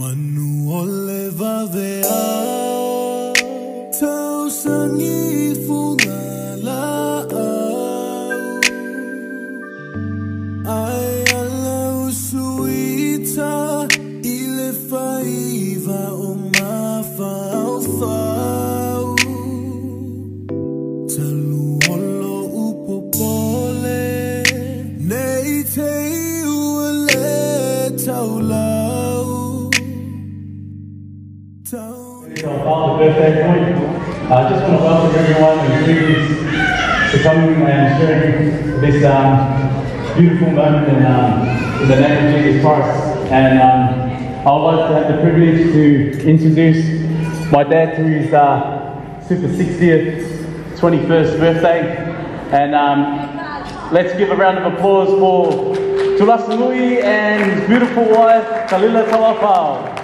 Manu Olevadea. Coming and sharing this um, beautiful moment in, um, in the name of Jesus Christ. And um, I would like to have the privilege to introduce my dad to his uh, super 60th, 21st birthday. And um, let's give a round of applause for Tulasanui and his beautiful wife, Kalila Talapau.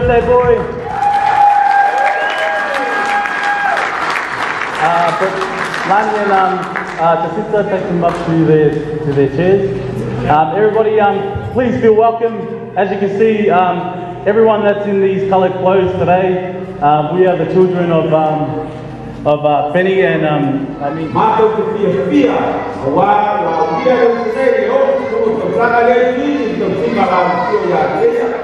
Birthday boy. Uh, but Lani and um, uh, Jacinta take them up to their, to their chairs. Um, everybody, um, please feel welcome. As you can see, um, everyone that's in these coloured clothes today, uh, we are the children of, um, of uh, Fenny and um, I mean, Mato ya Kenya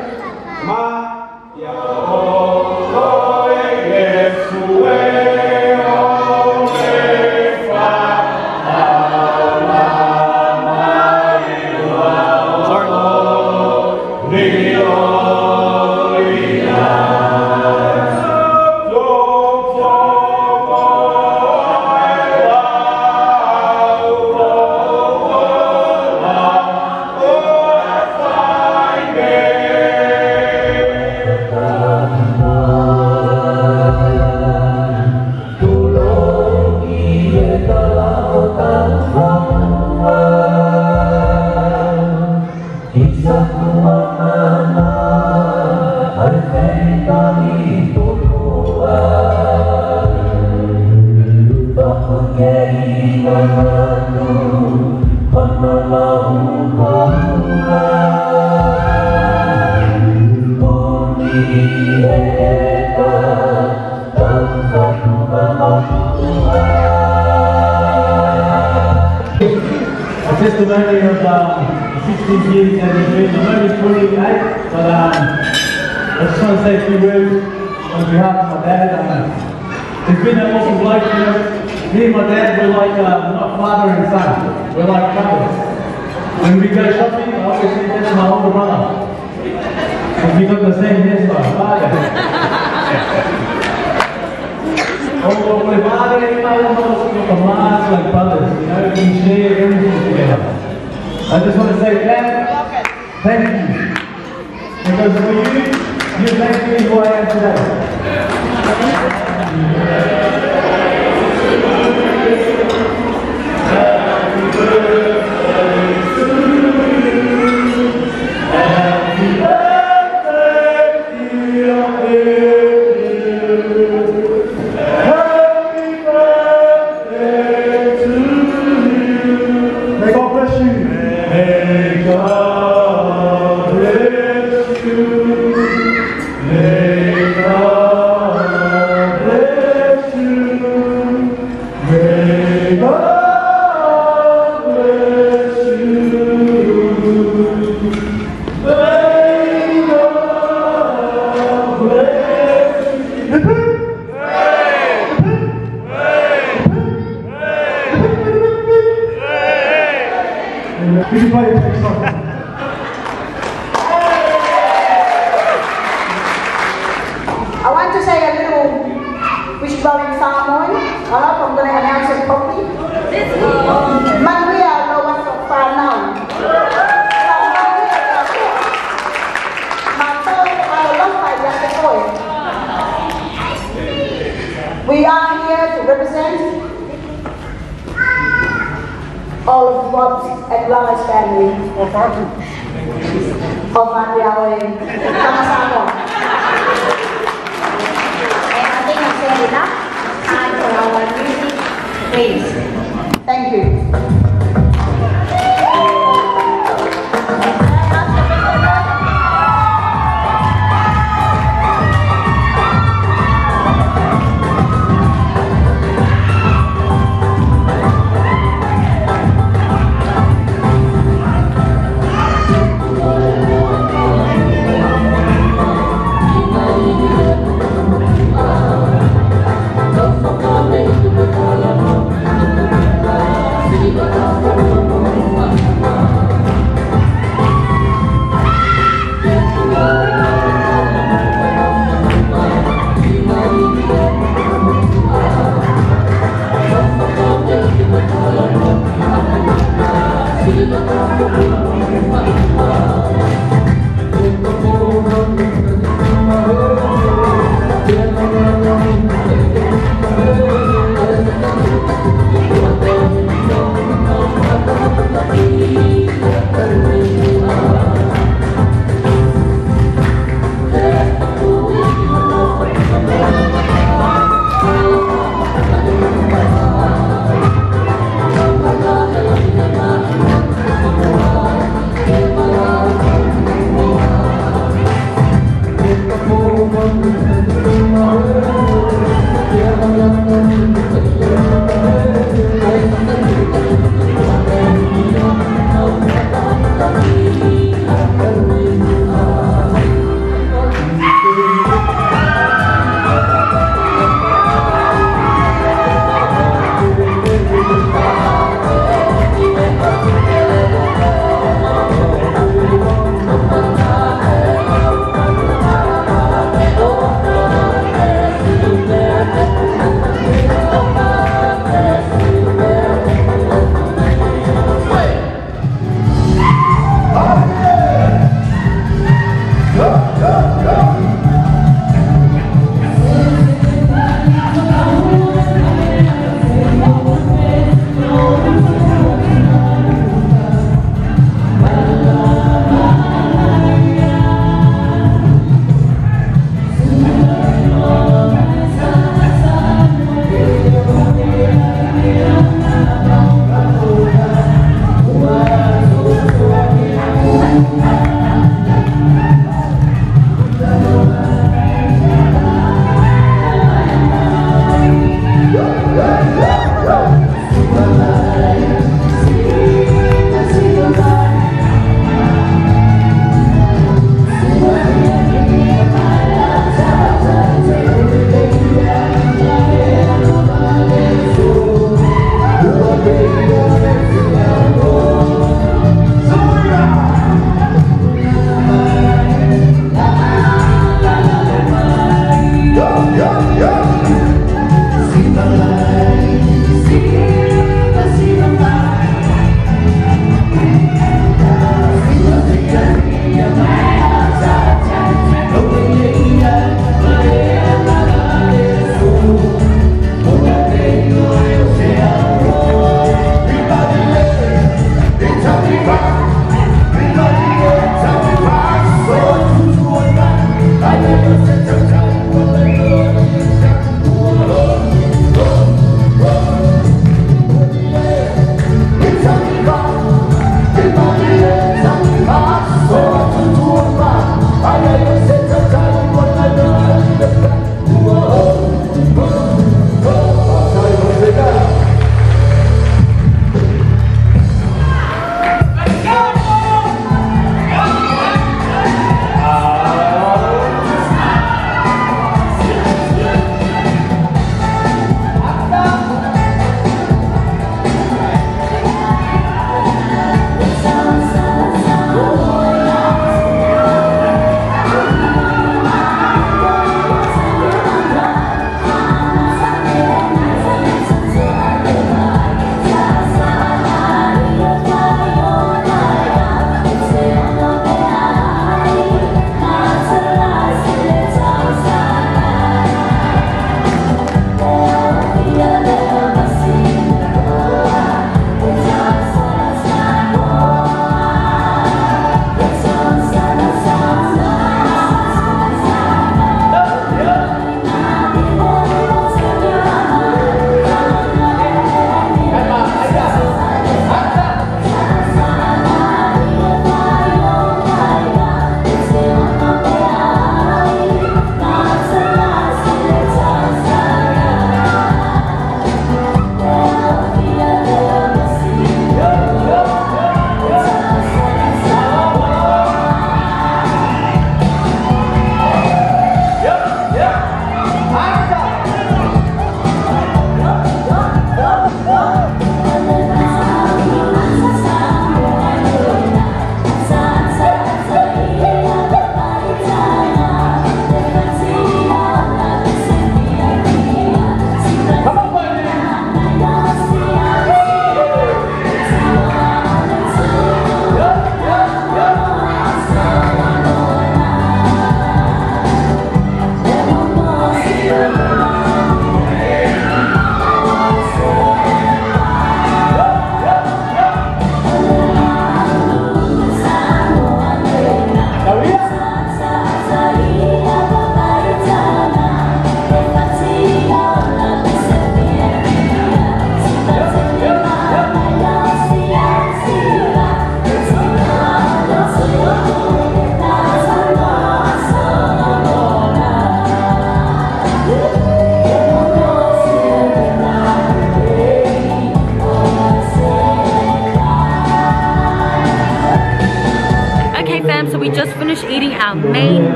a testimony of uh, 16 years that we've been. Only 28, but um, I just want to say a few words on behalf of my dad. Uh, he's been an awesome bloke, you know. Me and my dad, we're like, uh, father and son. We're like brothers. When we go shopping, I always say that's my older brother. Because we got the same hairstyle. Father. Oh, my father and my mother come on, like brothers, you know, we share everything together. I just want to say, Dad, thank you. Because for you, you make me who I am today. Family of Mandiawe. Sama-sama. And I think I've said enough. Time for our music, please.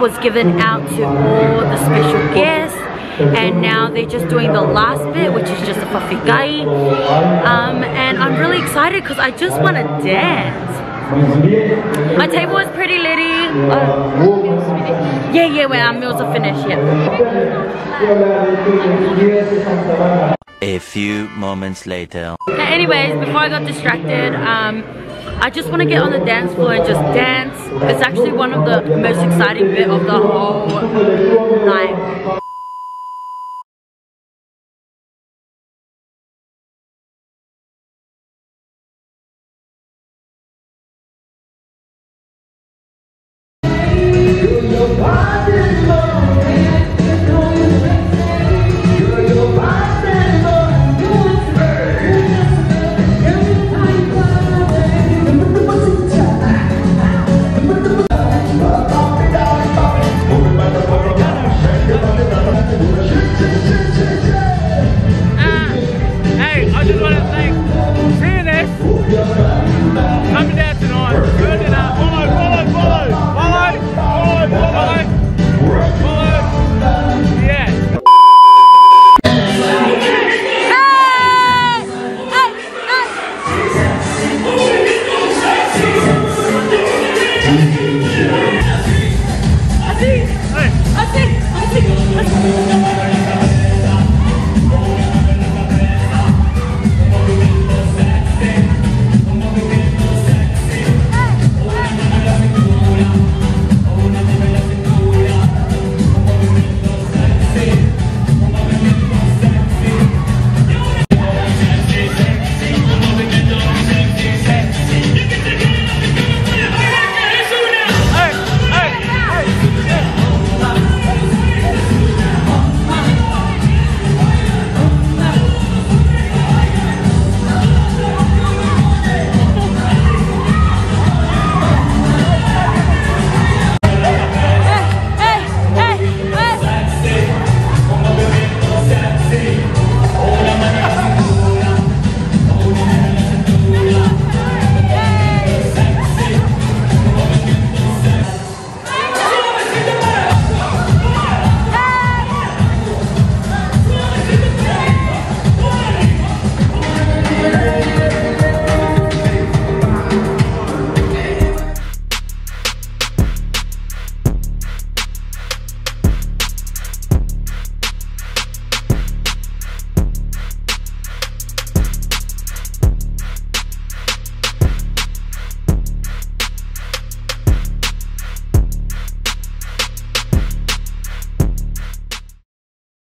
Was given out to all the special guests and now they're just doing the last bit which is just a fafikai um, and I'm really excited because I just want to dance. My table is pretty litty. Uh, yeah yeah when our meals are finished yeah. A few moments later. Anyways, before I got distracted, um, I just want to get on the dance floor and just dance. It's actually one of the most exciting bit of the whole night.